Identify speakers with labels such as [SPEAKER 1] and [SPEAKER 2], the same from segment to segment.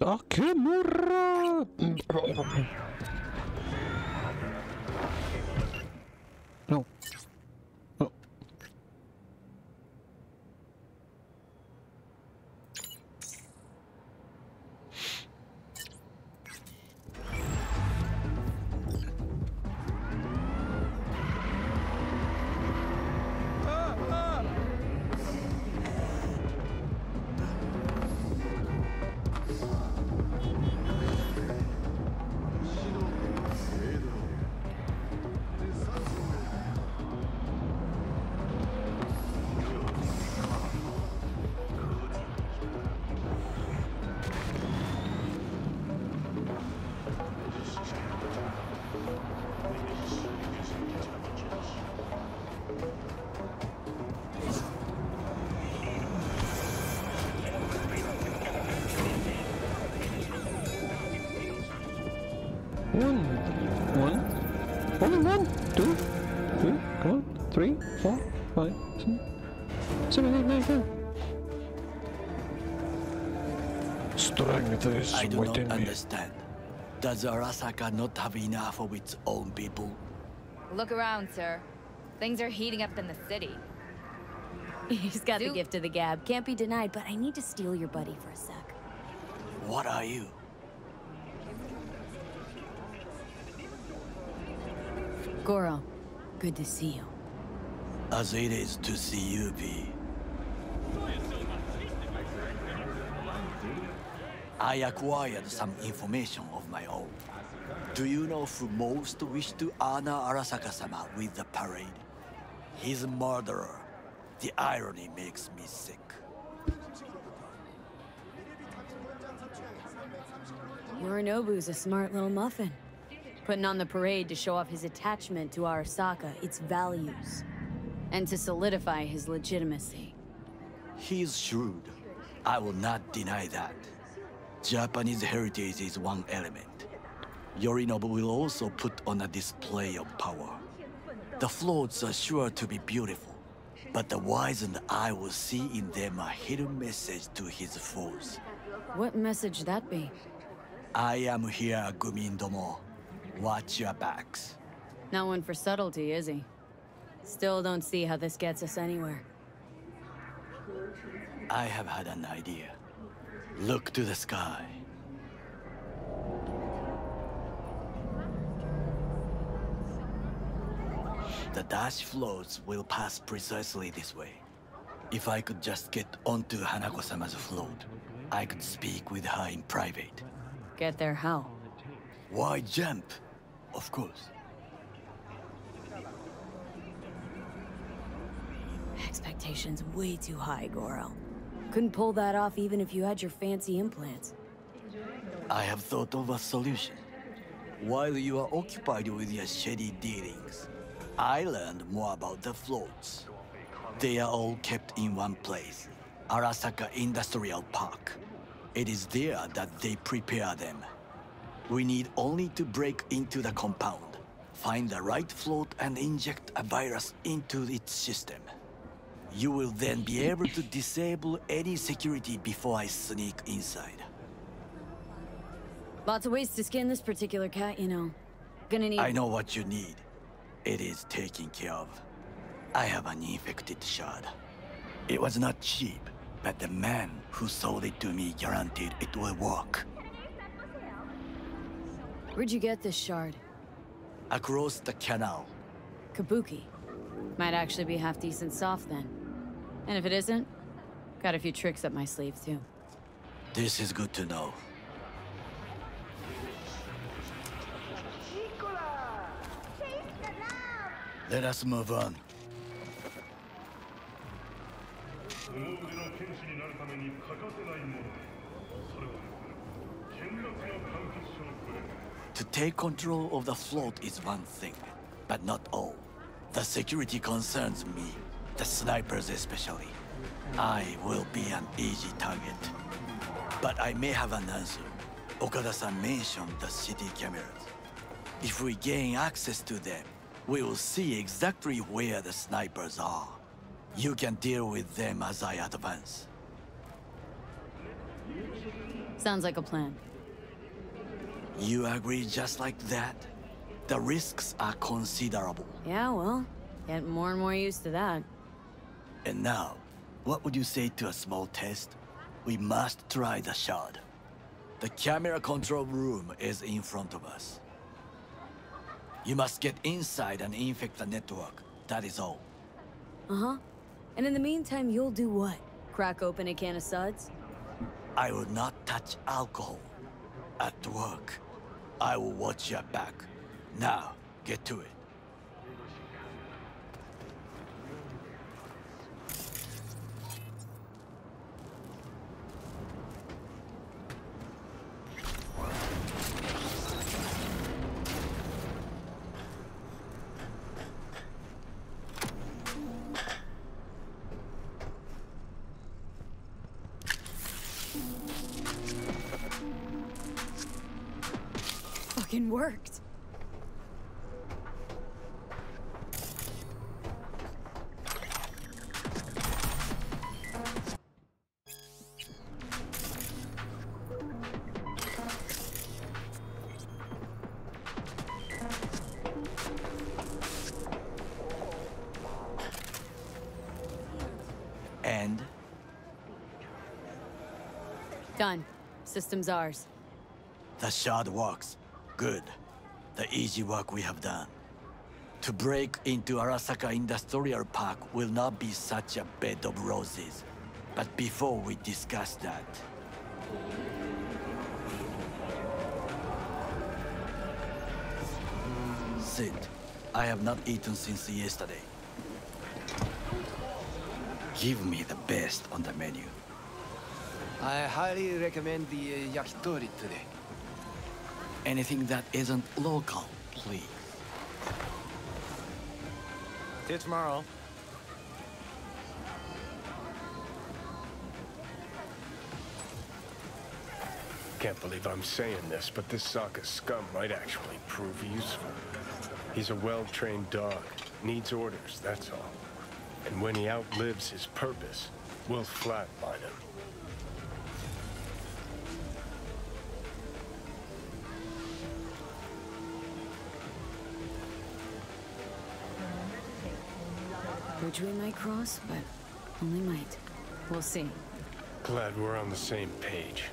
[SPEAKER 1] Akemura! No. Five, six, seven, eight, nine, ten. Strength is
[SPEAKER 2] I do not
[SPEAKER 1] within me.
[SPEAKER 2] understand. Does Arasaka not have enough of its own people?
[SPEAKER 3] Look around, sir. Things are heating up in the city.
[SPEAKER 4] He's got the gift of the gab. Can't be denied, but I need to steal your buddy for a sec.
[SPEAKER 2] What are you?
[SPEAKER 4] Goro, good to see you.
[SPEAKER 2] As it is to see you V. I acquired some information of my own. Do you know who most wished to honor Arasaka-sama with the parade? His murderer. The irony makes me sick.
[SPEAKER 4] Yorinobu's a smart little muffin. Putting on the parade to show off his attachment to Arasaka, its values, and to solidify his legitimacy.
[SPEAKER 2] He's shrewd. I will not deny that. Japanese heritage is one element. Yorinobu will also put on a display of power. The floats are sure to be beautiful, but the wizened eye will see in them a hidden message to his foes.
[SPEAKER 4] What message that be?
[SPEAKER 2] I am here, Gumindomo. Watch your backs.
[SPEAKER 4] Not one for subtlety, is he? Still don't see how this gets us anywhere.
[SPEAKER 2] I have had an idea. Look to the sky. The dash floats will pass precisely this way. If I could just get onto Hanako-sama's float, I could speak with her in private.
[SPEAKER 4] Get there how?
[SPEAKER 2] Why jump? Of course.
[SPEAKER 4] Expectations way too high, Goro. Couldn't pull that off even if you had your fancy implants.
[SPEAKER 2] I have thought of a solution. While you are occupied with your shady dealings, I learned more about the floats. They are all kept in one place, Arasaka Industrial Park. It is there that they prepare them. We need only to break into the compound, find the right float and inject a virus into its system. You will then be able to disable any security before I sneak inside.
[SPEAKER 4] Lots of ways to skin this particular cat, you know. Gonna need.
[SPEAKER 2] I know what you need. It is taken care of. I have an infected shard. It was not cheap, but the man who sold it to me guaranteed it will work.
[SPEAKER 4] Where'd you get this shard?
[SPEAKER 2] Across the canal.
[SPEAKER 4] Kabuki. Might actually be half decent soft then. And if it isn't, got a few tricks up my sleeve, too.
[SPEAKER 2] This is good to know. Let us move on. To take control of the float is one thing, but not all. The security concerns me the snipers especially. I will be an easy target. But I may have an answer. Okada-san mentioned the city cameras. If we gain access to them, we will see exactly where the snipers are. You can deal with them as I advance.
[SPEAKER 4] Sounds like a plan.
[SPEAKER 2] You agree just like that? The risks are considerable.
[SPEAKER 4] Yeah, well, get more and more used to that.
[SPEAKER 2] And now, what would you say to a small test? We must try the shard. The camera control room is in front of us. You must get inside and infect the network. That is all.
[SPEAKER 4] Uh-huh. And in the meantime, you'll do what? Crack open a can of suds?
[SPEAKER 2] I will not touch alcohol. At work, I will watch your back. Now, get to it.
[SPEAKER 4] Worked.
[SPEAKER 2] And
[SPEAKER 4] Done. System's ours.
[SPEAKER 2] the shard works. The easy work we have done. To break into Arasaka Industrial Park will not be such a bed of roses. But before we discuss that, Sid, I have not eaten since yesterday. Give me the best on the menu.
[SPEAKER 5] I highly recommend the uh, yakitori today.
[SPEAKER 2] Anything that isn't local, please.
[SPEAKER 5] See you tomorrow.
[SPEAKER 6] Can't believe I'm saying this, but this Sokka scum might actually prove useful. He's a well-trained dog. Needs orders, that's all. And when he outlives his purpose, we'll flatline him.
[SPEAKER 4] Bridge we might cross, but only might. We'll see.
[SPEAKER 6] Glad we're on the same page.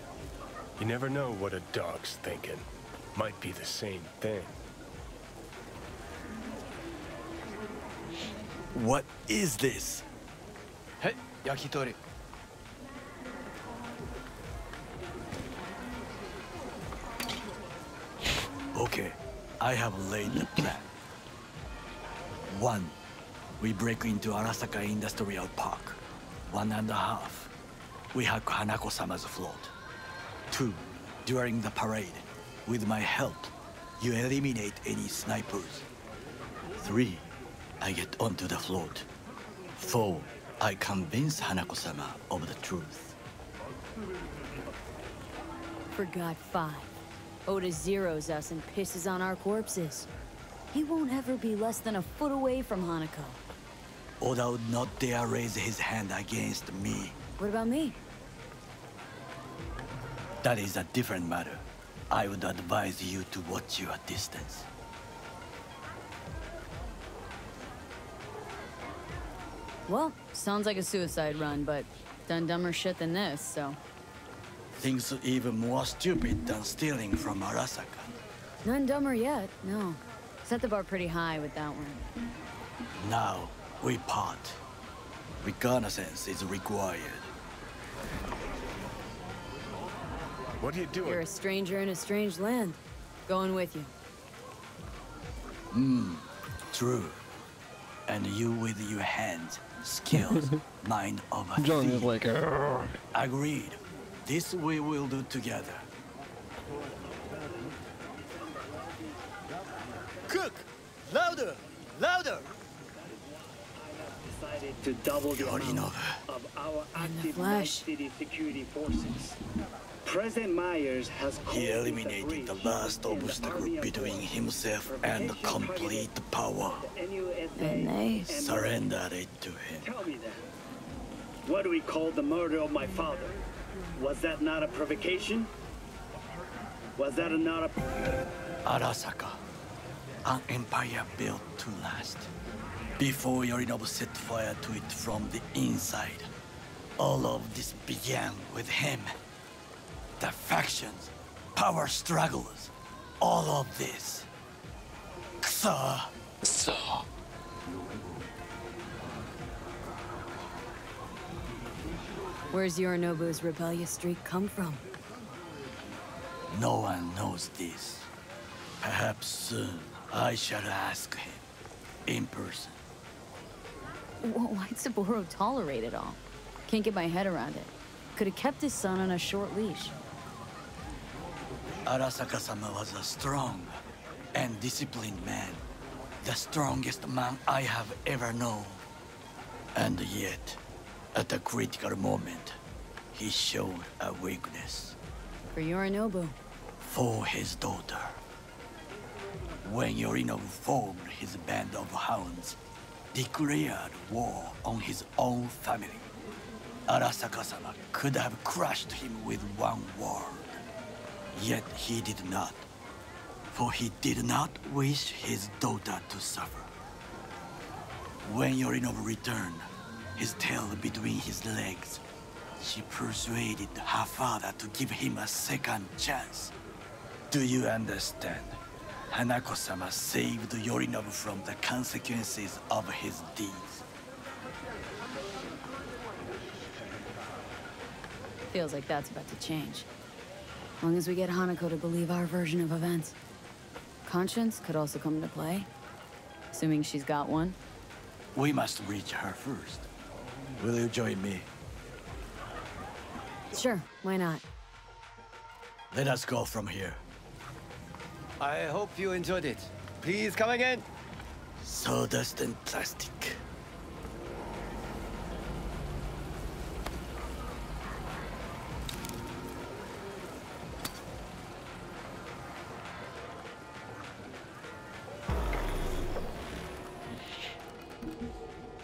[SPEAKER 6] You never know what a dog's thinking. Might be the same thing.
[SPEAKER 2] What is this?
[SPEAKER 5] Hey, yakitori.
[SPEAKER 2] Okay, I have laid the plan. One, we break into Arasaka Industrial Park. One and a half, we hack Hanako-sama's float. Two, during the parade, with my help, you eliminate any snipers. Three, I get onto the float. Four, I convince Hanako-sama of the truth.
[SPEAKER 4] Forgot five. Oda zeroes us and pisses on our corpses. He won't ever be less than a foot away from Hanako.
[SPEAKER 2] Oda would not dare raise his hand against me.
[SPEAKER 4] What about me?
[SPEAKER 2] That is a different matter. I would advise you to watch your distance.
[SPEAKER 4] Well, sounds like a suicide run, but done dumber shit than this, so.
[SPEAKER 2] Things even more stupid than stealing from Arasaka.
[SPEAKER 4] None dumber yet, no. Set the bar pretty high with that one.
[SPEAKER 2] Now, we part. Reconnaissance is required.
[SPEAKER 6] What are you doing?
[SPEAKER 4] You're a stranger in a strange land. Going with you.
[SPEAKER 2] Hmm, True. And you with your hands, skills, mind of a
[SPEAKER 1] John is like, "Arr."
[SPEAKER 2] Agreed. This we will do together.
[SPEAKER 5] Cook! Louder! Louder!
[SPEAKER 7] Decided to double the amount of our active Night
[SPEAKER 4] flesh.
[SPEAKER 7] City security forces. President Myers has
[SPEAKER 2] He eliminated the
[SPEAKER 7] breach
[SPEAKER 2] last
[SPEAKER 7] in the
[SPEAKER 2] obstacle between himself and
[SPEAKER 7] potential
[SPEAKER 2] complete power.
[SPEAKER 7] the
[SPEAKER 4] And they
[SPEAKER 2] Surrendered it to him.
[SPEAKER 7] Tell me that. What do we call the murder of my father? Was that not a provocation? Was that not a...
[SPEAKER 2] Arasaka, an empire built to last. Before Yorinobu set fire to it from the inside, all of this began with him. The factions, power struggles, all of this. Kusa.
[SPEAKER 1] So.
[SPEAKER 4] Where's Yorinobu's rebellious streak come from?
[SPEAKER 2] No one knows this. Perhaps soon I shall ask him in person.
[SPEAKER 4] Wh- Why'd Saburo tolerate it all? Can't get my head around it. Could have kept his son on a short leash.
[SPEAKER 2] Arasaka-sama was a strong and disciplined man. The strongest man I have ever known. And yet, at a critical moment, he showed a weakness
[SPEAKER 4] For Yorinobu.
[SPEAKER 2] for his daughter. When Yorinobu formed his band of hounds, declared war on his own family, Arasaka-sama could have crushed him with one word. Yet he did not, for he did not wish his daughter to suffer. When Yorinobu returned, his tail between his legs, she persuaded her father to give him a second chance. Do you understand? Hanako-sama saved Yorinobu from the consequences of his deeds.
[SPEAKER 4] Feels like that's about to change. As long as we get Hanako to believe our version of events. Conscience could also come into play. Assuming she's got one.
[SPEAKER 2] We must reach her first. Will you join me?
[SPEAKER 4] Sure, why not?
[SPEAKER 2] Let us go from here.
[SPEAKER 5] I hope you enjoyed it. Please come again.
[SPEAKER 2] Sawdust and plastic.